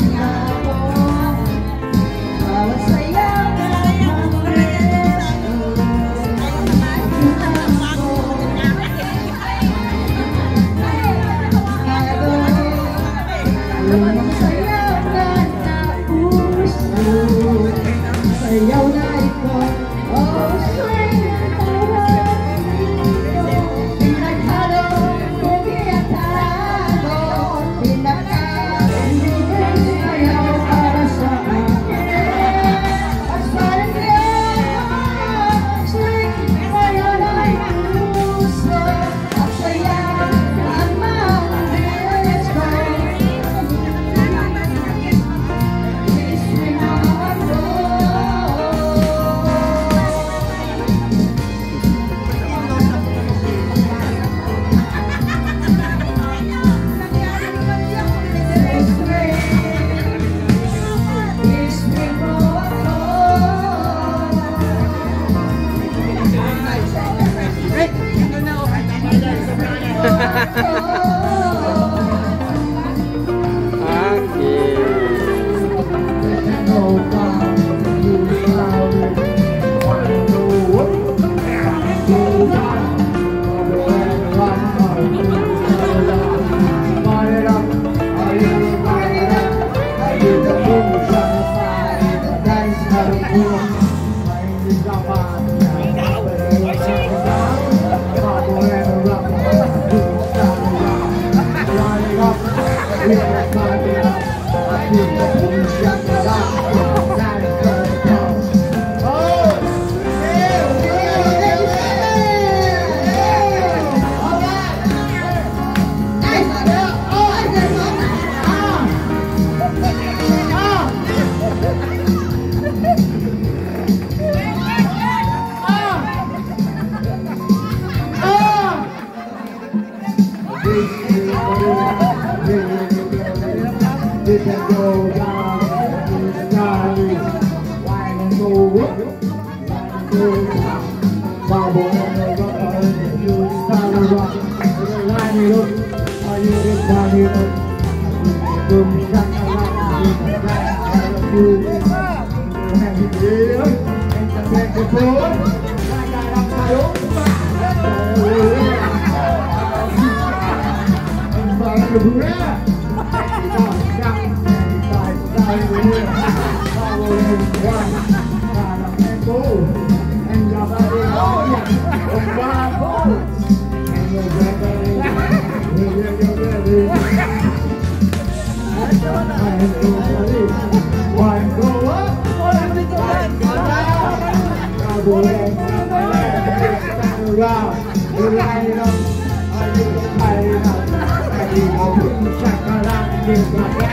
Yeah. Wow. của em ra đưa tay lên ai đưa tay lên tay một chặt ra đừng có